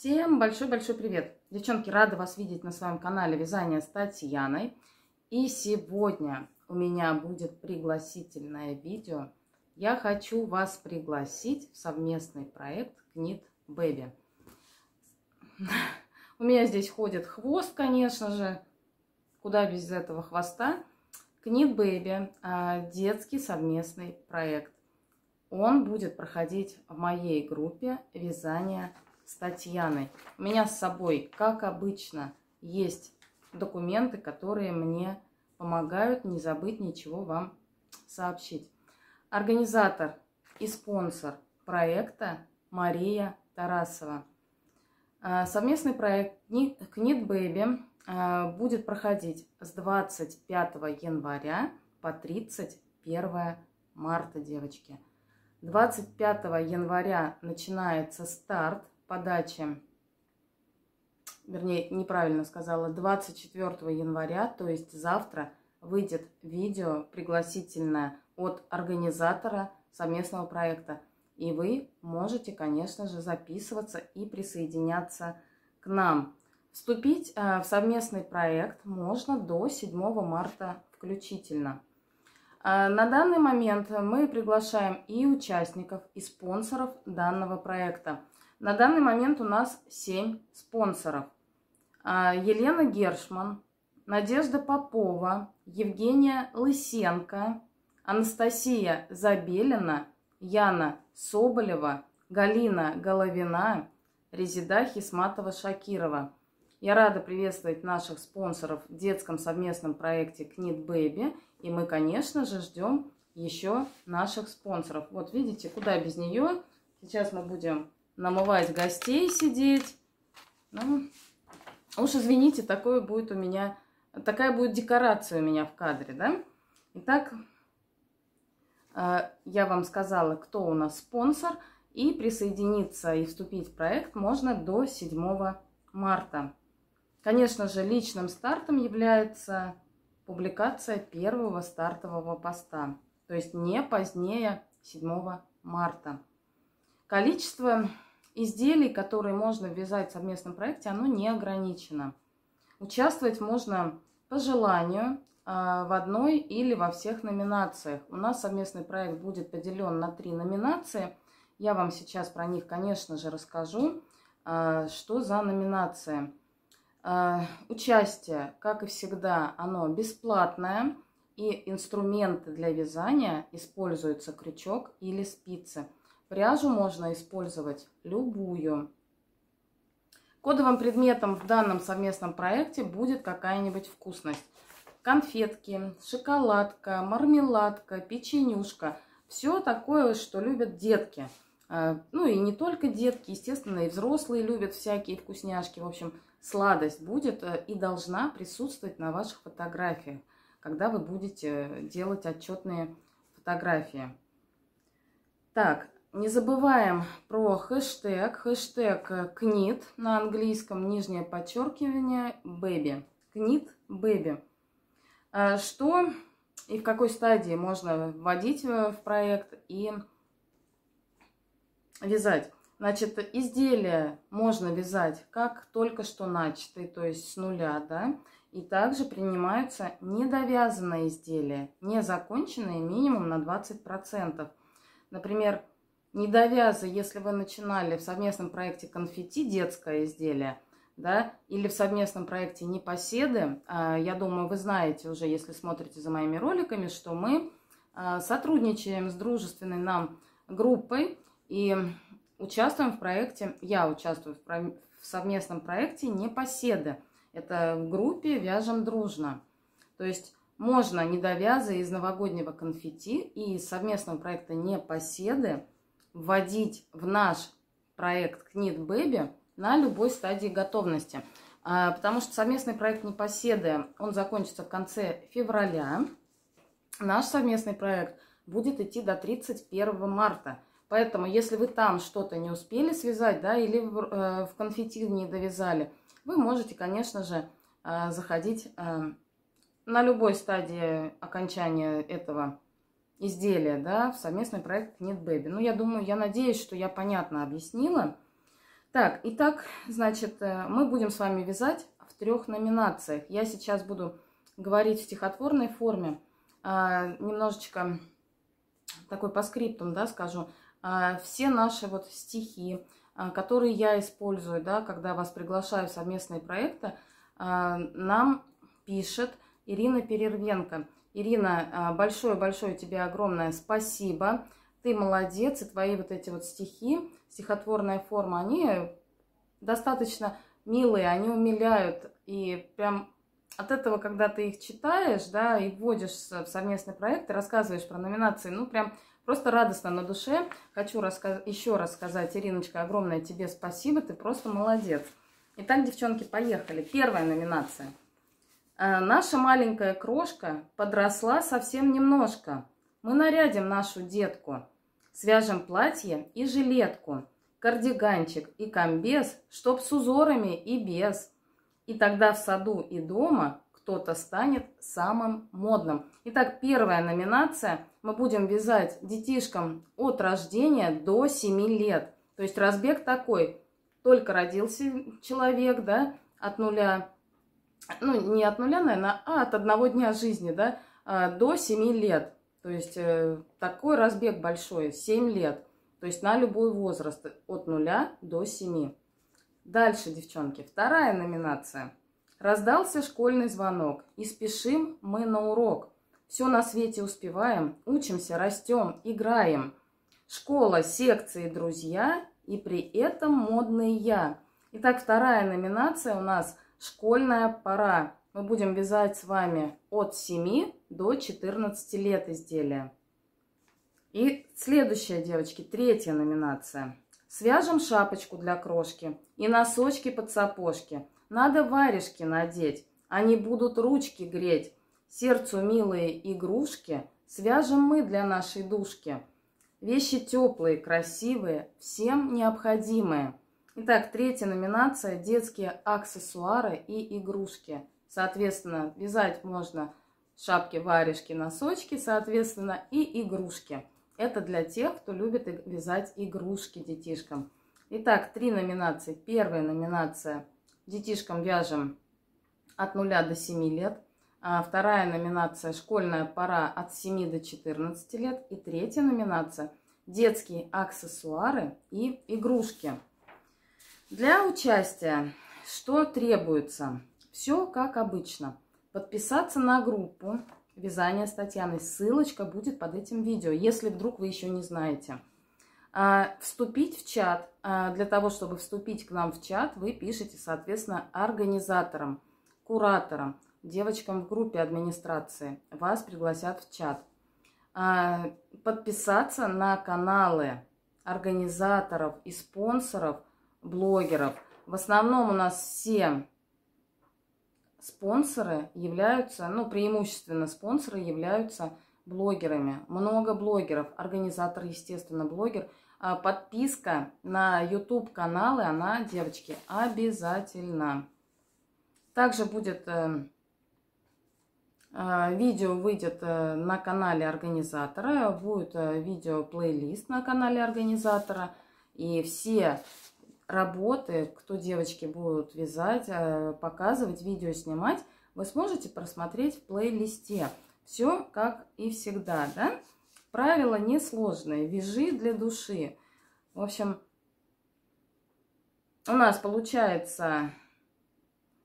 Всем большой-большой привет! Девчонки, рада вас видеть на своем канале Вязание с Татьяной. И сегодня у меня будет пригласительное видео. Я хочу вас пригласить в совместный проект Knit Baby. У меня здесь ходит хвост, конечно же. Куда без этого хвоста? Knit Baby детский совместный проект. Он будет проходить в моей группе вязания с Татьяной. У меня с собой, как обычно, есть документы, которые мне помогают не забыть ничего вам сообщить. Организатор и спонсор проекта Мария Тарасова. А, совместный проект Knit Baby а, будет проходить с 25 января по 31 марта, девочки. 25 января начинается старт подачи, вернее, неправильно сказала, 24 января, то есть завтра, выйдет видео пригласительное от организатора совместного проекта. И вы можете, конечно же, записываться и присоединяться к нам. Вступить э, в совместный проект можно до 7 марта включительно. Э, на данный момент мы приглашаем и участников, и спонсоров данного проекта. На данный момент у нас 7 спонсоров. А, Елена Гершман, Надежда Попова, Евгения Лысенко, Анастасия Забелина, Яна Соболева, Галина Головина, Резида Хисматова-Шакирова. Я рада приветствовать наших спонсоров в детском совместном проекте Knit Baby. И мы, конечно же, ждем еще наших спонсоров. Вот видите, куда без нее. Сейчас мы будем намывать гостей сидеть. Ну, уж извините, такое будет у меня, такая будет декорация у меня в кадре, да? Итак, э, я вам сказала, кто у нас спонсор, и присоединиться и вступить в проект можно до 7 марта. Конечно же, личным стартом является публикация первого стартового поста, то есть не позднее 7 марта. Количество изделий, которые можно ввязать в совместном проекте, оно не ограничено. Участвовать можно по желанию а, в одной или во всех номинациях. У нас совместный проект будет поделен на три номинации. Я вам сейчас про них, конечно же, расскажу, а, что за номинация. А, участие, как и всегда, оно бесплатное, и инструменты для вязания используются крючок или спицы – Пряжу можно использовать любую. Кодовым предметом в данном совместном проекте будет какая-нибудь вкусность. Конфетки, шоколадка, мармеладка, печенюшка. Все такое, что любят детки. А, ну и не только детки, естественно, и взрослые любят всякие вкусняшки. В общем, сладость будет э, и должна присутствовать на ваших фотографиях, когда вы будете делать отчетные фотографии. Так, не забываем про хэштег. Хэштег КНИТ на английском, нижнее подчеркивание, baby. КНИТ baby. А что и в какой стадии можно вводить в проект и вязать. Значит, изделия можно вязать как только что начатые, то есть с нуля, да. И также принимаются недовязанные изделия, не законченные минимум на 20%. Например, недовязы, если вы начинали в совместном проекте конфетти, детское изделие, да, или в совместном проекте непоседы, а, я думаю, вы знаете уже, если смотрите за моими роликами, что мы а, сотрудничаем с дружественной нам группой и участвуем в проекте, я участвую в, совместном проекте непоседы. Это в группе «Вяжем дружно». То есть можно недовязы из новогоднего конфетти и из совместного проекта «Непоседы» вводить в наш проект Knit Baby на любой стадии готовности. А, потому что совместный проект Непоседы, он закончится в конце февраля. Наш совместный проект будет идти до 31 марта. Поэтому, если вы там что-то не успели связать, да, или в, э, в конфетти не довязали, вы можете, конечно же, э, заходить э, на любой стадии окончания этого изделия, да, в совместный проект Нет Baby. Ну, я думаю, я надеюсь, что я понятно объяснила. Так, итак, значит, э, мы будем с вами вязать в трех номинациях. Я сейчас буду говорить в стихотворной форме. А, немножечко такой по скриптум, да, скажу. А, все наши вот стихи, а, которые я использую, да, когда вас приглашаю в совместные проекты, нам пишет Ирина Перервенко. Ирина, большое-большое тебе огромное спасибо. Ты молодец, и твои вот эти вот стихи, стихотворная форма, они достаточно милые, они умиляют. И прям от этого, когда ты их читаешь, да, и вводишь в совместный проект, и рассказываешь про номинации, ну, прям просто радостно на душе. Хочу еще раз сказать, Ириночка, огромное тебе спасибо, ты просто молодец. Итак, девчонки, поехали. Первая номинация. Э, наша маленькая крошка подросла совсем немножко. Мы нарядим нашу детку, свяжем платье и жилетку, кардиганчик и комбез, чтоб с узорами и без – и тогда в саду и дома кто-то станет самым модным. Итак, первая номинация. Мы будем вязать детишкам от рождения до 7 лет. То есть разбег такой. Только родился человек, да, от нуля, ну, не от нуля, наверное, а от одного дня жизни, да, а, до 7 лет. То есть э, такой разбег большой, 7 лет. То есть на любой возраст, от нуля до 7. Дальше, девчонки, вторая номинация. Раздался школьный звонок, и спешим мы на урок. Все на свете успеваем, учимся, растем, играем. Школа, секции, друзья, и при этом модный я. Итак, вторая номинация у нас «Школьная пора». Мы будем вязать с вами от 7 до 14 лет изделия. И следующая, девочки, третья номинация – Свяжем шапочку для крошки и носочки под сапожки. Надо варежки надеть, они будут ручки греть. Сердцу милые игрушки свяжем мы для нашей душки. Вещи теплые, красивые, всем необходимые. Итак, третья номинация – детские аксессуары и игрушки. Соответственно, вязать можно шапки, варежки, носочки, соответственно, и игрушки. Это для тех, кто любит вязать игрушки детишкам. Итак, три номинации. Первая номинация. Детишкам вяжем от 0 до 7 лет. А вторая номинация «Школьная пора» от 7 до 14 лет. И третья номинация «Детские аксессуары и игрушки». Для участия что требуется? Все как обычно. Подписаться на группу, вязания с Татьяной. Ссылочка будет под этим видео, если вдруг вы еще не знаете. А, вступить в чат. А, для того, чтобы вступить к нам в чат, вы пишете, соответственно, организаторам, кураторам, девочкам в группе администрации. Вас пригласят в чат. А, подписаться на каналы организаторов и спонсоров, блогеров. В основном у нас все спонсоры являются, ну, преимущественно спонсоры являются блогерами. Много блогеров, организатор, естественно, блогер. А подписка на YouTube каналы, она, девочки, обязательно. Также будет э, э, видео выйдет э, на канале организатора, будет видео плейлист на канале организатора. И все работы, кто девочки будут вязать, э, показывать, видео снимать, вы сможете просмотреть в плейлисте. Все как и всегда, да? Правила несложные. Вяжи для души. В общем, у нас получается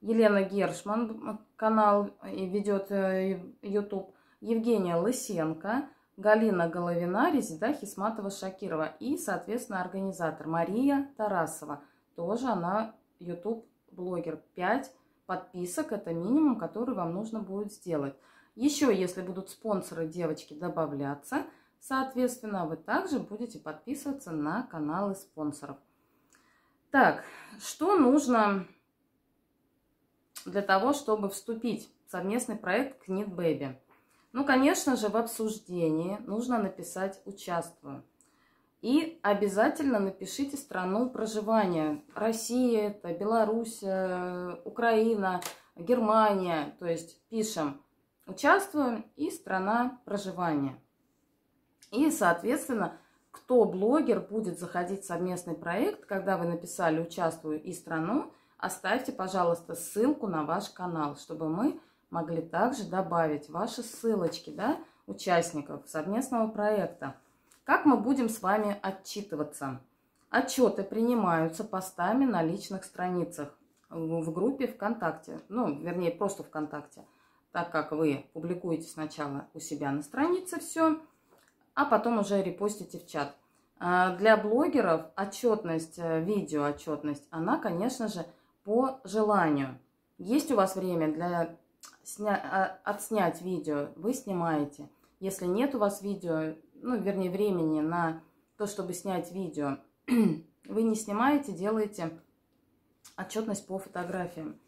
Елена Гершман, канал ведет э, YouTube, Евгения Лысенко, Галина Головина, Резида Хисматова-Шакирова и, соответственно, организатор Мария Тарасова. Тоже она YouTube-блогер. 5 подписок – это минимум, который вам нужно будет сделать. Еще, если будут спонсоры девочки добавляться, соответственно, вы также будете подписываться на каналы спонсоров. Так, что нужно для того, чтобы вступить в совместный проект Knit Baby? Ну, конечно же, в обсуждении нужно написать «участвую». И обязательно напишите страну проживания. Россия это, Беларусь, э, Украина, Германия. То есть пишем «участвую» и страна проживания. И, соответственно, кто блогер будет заходить в совместный проект, когда вы написали «Участвую» и «Страну», оставьте, пожалуйста, ссылку на ваш канал, чтобы мы могли также добавить ваши ссылочки, да, участников совместного проекта. Как мы будем с вами отчитываться? Отчеты принимаются постами на личных страницах в группе ВКонтакте, ну, вернее, просто ВКонтакте, так как вы публикуете сначала у себя на странице все, а потом уже репостите в чат. А, для блогеров отчетность, э, видео отчетность, она, конечно же, по желанию. Есть у вас время для сня... А, отснять видео, вы снимаете. Если нет у вас видео, ну, вернее, времени на то, чтобы снять видео, вы не снимаете, делаете отчетность по фотографиям.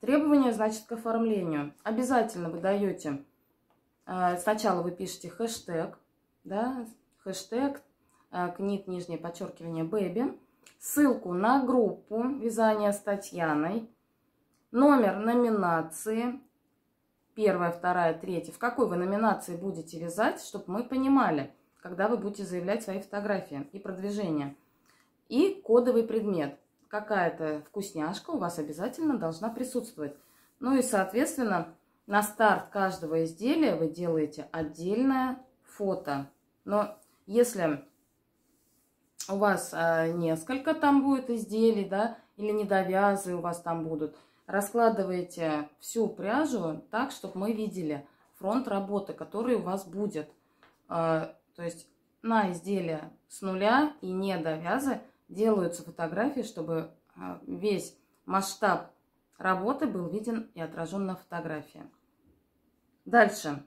Требования, значит, к оформлению. Обязательно вы даете, э, сначала вы пишете хэштег, да, хэштег, э, книг, нижнее подчеркивание, бэби, ссылку на группу вязания с Татьяной, номер номинации, первая, вторая, третья, в какой вы номинации будете вязать, чтобы мы понимали, когда вы будете заявлять свои фотографии и продвижение. И кодовый предмет какая-то вкусняшка у вас обязательно должна присутствовать. Ну и, соответственно, на старт каждого изделия вы делаете отдельное фото. Но если у вас э, несколько там будет изделий, да, или недовязы у вас там будут, раскладывайте всю пряжу так, чтобы мы видели фронт работы, который у вас будет. Э, то есть на изделие с нуля и недовязы делаются фотографии, чтобы а, весь масштаб работы был виден и отражен на фотографии. Дальше.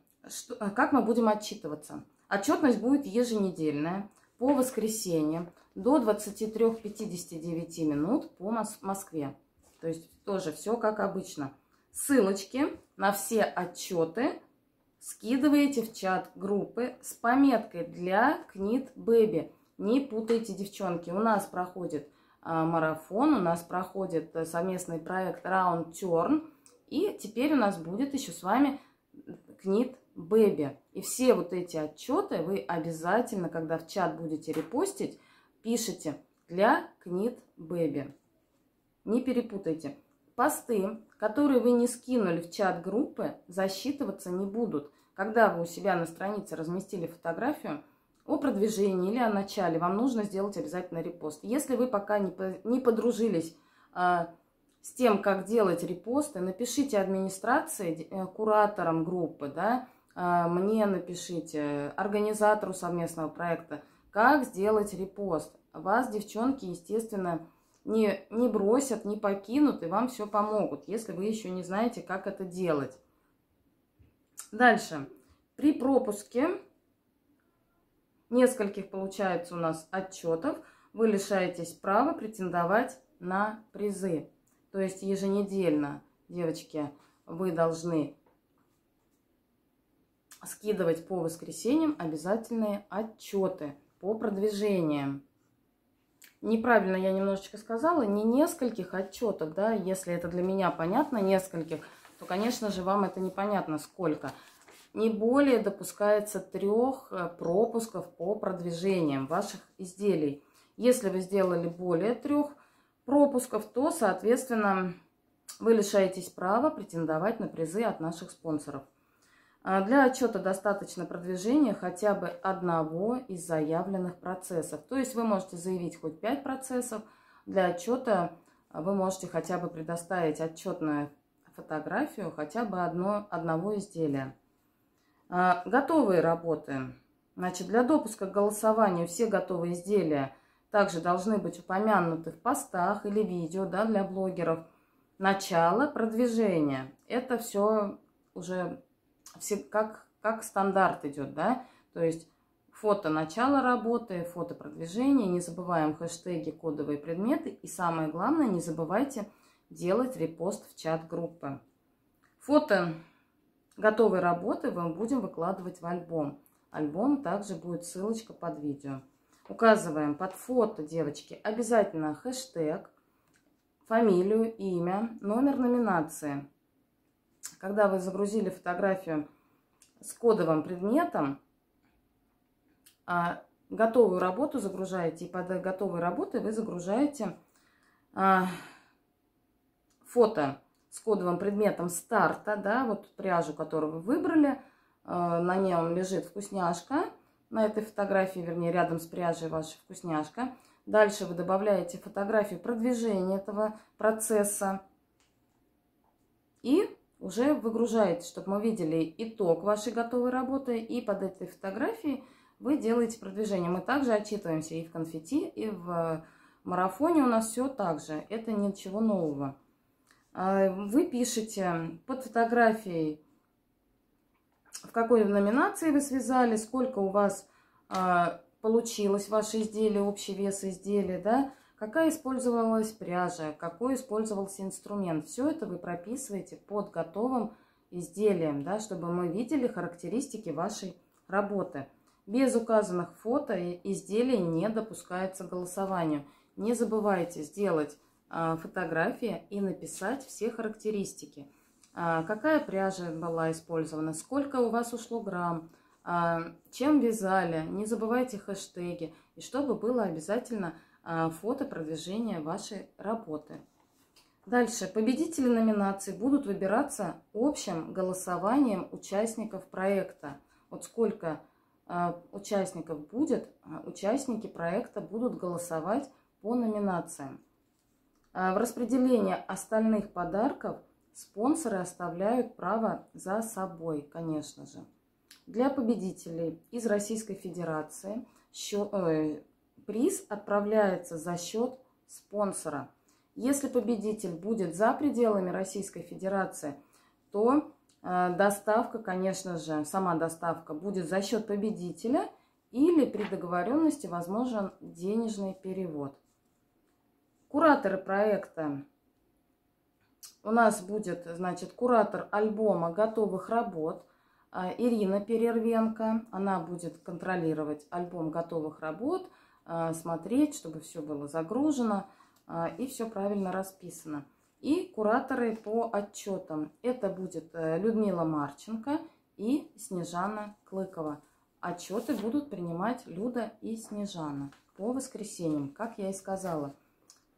А, как мы будем отчитываться? Отчетность будет еженедельная по воскресеньям до 23.59 минут по Москве. То есть тоже все как обычно. Ссылочки на все отчеты скидываете в чат группы с пометкой для Knit Baby. Не путайте, девчонки. У нас проходит а, марафон, у нас проходит э, совместный проект Round Turn. И теперь у нас будет еще с вами Knit Baby. И все вот эти отчеты вы обязательно, когда в чат будете репостить, пишите для Knit Baby. Не перепутайте. Посты, которые вы не скинули в чат группы, засчитываться не будут. Когда вы у себя на странице разместили фотографию, о продвижении или о начале, вам нужно сделать обязательно репост. Если вы пока не, подружились а, с тем, как делать репосты, напишите администрации, э, кураторам группы, да, а, мне напишите, организатору совместного проекта, как сделать репост. Вас, девчонки, естественно, не, не бросят, не покинут и вам все помогут, если вы еще не знаете, как это делать. Дальше. При пропуске нескольких получается у нас отчетов, вы лишаетесь права претендовать на призы. То есть еженедельно, девочки, вы должны скидывать по воскресеньям обязательные отчеты по продвижениям. Неправильно я немножечко сказала, не нескольких отчетов, да, если это для меня понятно, нескольких, то, конечно же, вам это непонятно сколько не более допускается трех э, пропусков по продвижениям ваших изделий. Если вы сделали более трех пропусков, то, соответственно, вы лишаетесь права претендовать на призы от наших спонсоров. А для отчета достаточно продвижения хотя бы одного из заявленных процессов. То есть вы можете заявить хоть 5 процессов. Для отчета вы можете хотя бы предоставить отчетную фотографию хотя бы одно, одного изделия. А, готовые работы. Значит, для допуска к голосованию все готовые изделия также должны быть упомянуты в постах или видео да, для блогеров. Начало продвижения. Это все уже как, как стандарт идет, да? То есть фото начала работы, фото продвижения. Не забываем хэштеги, кодовые предметы. И самое главное, не забывайте делать репост в чат группы. Фото Готовые работы мы будем выкладывать в альбом. Альбом также будет ссылочка под видео. Указываем под фото, девочки, обязательно хэштег, фамилию, имя, номер номинации. Когда вы загрузили фотографию с кодовым предметом, а, готовую работу загружаете, и под готовой работой вы загружаете а, фото с кодовым предметом старта, да, вот пряжу, которую вы выбрали, а, на нем лежит вкусняшка, на этой фотографии, вернее, рядом с пряжей ваша вкусняшка. Дальше вы добавляете фотографию продвижения этого процесса и уже выгружаете, чтобы мы видели итог вашей готовой работы. И под этой фотографией вы делаете продвижение. Мы также отчитываемся и в конфетти, и в марафоне у нас все так же. Это ничего нового. А, вы пишете под фотографией, в какой номинации вы связали, сколько у вас а, получилось ваше изделие, общий вес изделия, да, какая использовалась пряжа, какой использовался инструмент. Все это вы прописываете под готовым изделием, да, чтобы мы видели характеристики вашей работы. Без указанных фото изделия не допускается к голосованию. Не забывайте сделать а, фотографии и написать все характеристики. А, какая пряжа была использована, сколько у вас ушло грамм, а, чем вязали, не забывайте хэштеги. И чтобы было обязательно фото продвижения вашей работы. Дальше. Победители номинации будут выбираться общим голосованием участников проекта. Вот сколько а, участников будет, а, участники проекта будут голосовать по номинациям. А, в распределении остальных подарков спонсоры оставляют право за собой, конечно же. Для победителей из Российской Федерации приз отправляется за счет спонсора. Если победитель будет за пределами Российской Федерации, то Э, доставка, конечно же, сама доставка будет за счет победителя или при договоренности возможен денежный перевод. Кураторы проекта. У нас будет, значит, куратор альбома готовых работ э, Ирина Перервенко. Она будет контролировать альбом готовых работ, смотреть, чтобы все было загружено и все правильно расписано и кураторы по отчетам. Это будет э, Людмила Марченко и Снежана Клыкова. Отчеты будут принимать Люда и Снежана по воскресеньям, как я и сказала.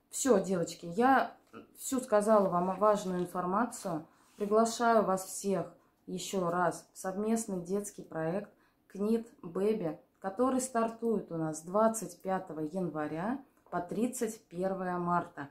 Все, девочки, я всю сказала вам важную информацию. Приглашаю вас всех еще раз в совместный детский проект КНИТ Бэби, который стартует у нас 25 января по 31 марта.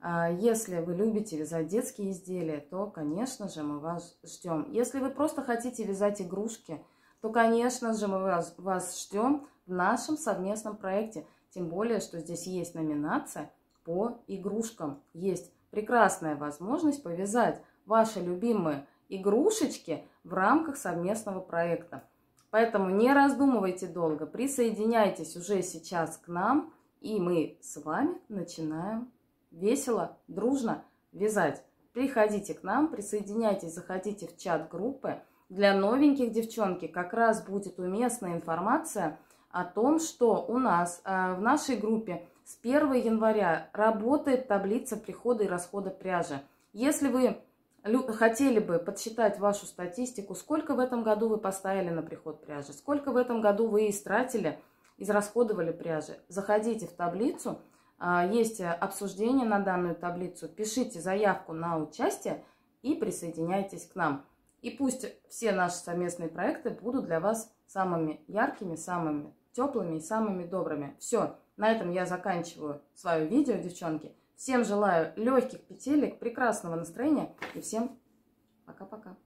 А если вы любите вязать детские изделия, то, конечно же, мы вас ждем. Если вы просто хотите вязать игрушки, то, конечно же, мы вас, вас ждем в нашем совместном проекте. Тем более, что здесь есть номинация по игрушкам. Есть прекрасная возможность повязать ваши любимые игрушечки в рамках совместного проекта. Поэтому не раздумывайте долго, присоединяйтесь уже сейчас к нам, и мы с вами начинаем весело, дружно вязать. Приходите к нам, присоединяйтесь, заходите в чат группы. Для новеньких девчонки как раз будет уместная информация о том, что у нас э, в нашей группе с 1 января работает таблица прихода и расхода пряжи. Если вы хотели бы подсчитать вашу статистику, сколько в этом году вы поставили на приход пряжи, сколько в этом году вы истратили, израсходовали пряжи, заходите в таблицу – а, есть обсуждение на данную таблицу, пишите заявку на участие и присоединяйтесь к нам. И пусть все наши совместные проекты будут для вас самыми яркими, самыми теплыми и самыми добрыми. Все, на этом я заканчиваю свое видео, девчонки. Всем желаю легких петелек, прекрасного настроения и всем пока-пока.